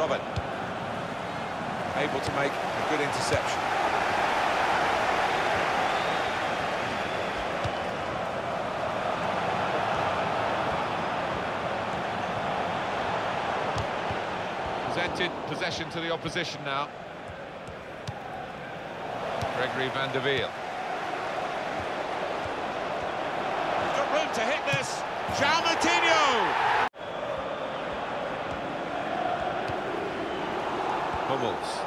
Robin. Able to make a good interception. Presented possession to the opposition now. Gregory van der Wiel. He's got room to hit this. João Hummels.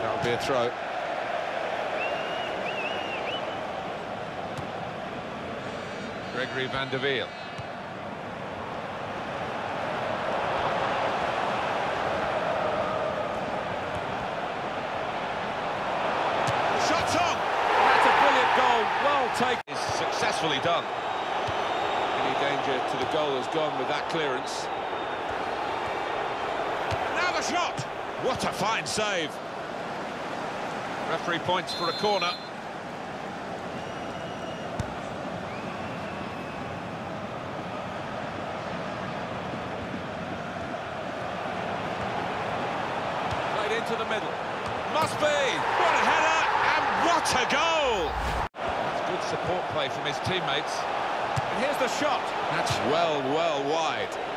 That'll be a throw. Gregory van der Wiel. Shots on! That's a brilliant goal, well taken. It's successfully done. Any danger to the goal has gone with that clearance. Shot! What a fine save! Referee points for a corner. Played into the middle. Must be! What a header! And what a goal! That's good support play from his teammates. And here's the shot. That's well, well wide.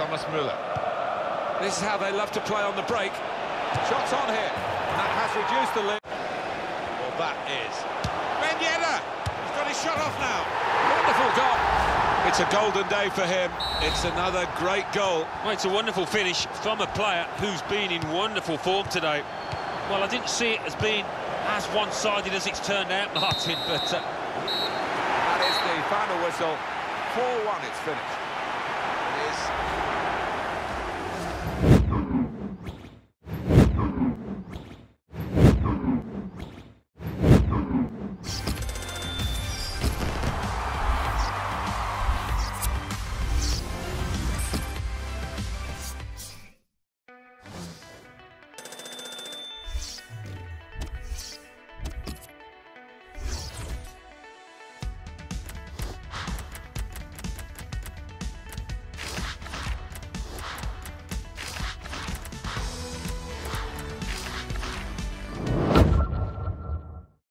Thomas Müller. This is how they love to play on the break. Shots on here. And that has reduced the lead. Well, that is. Ben Yedder! He's got his shot off now. Wonderful goal. It's a golden day for him. It's another great goal. Well, it's a wonderful finish from a player who's been in wonderful form today. Well, I didn't see it as being as one-sided as it's turned out, Martin, but uh, That is the final whistle. 4-1 it's finished. It is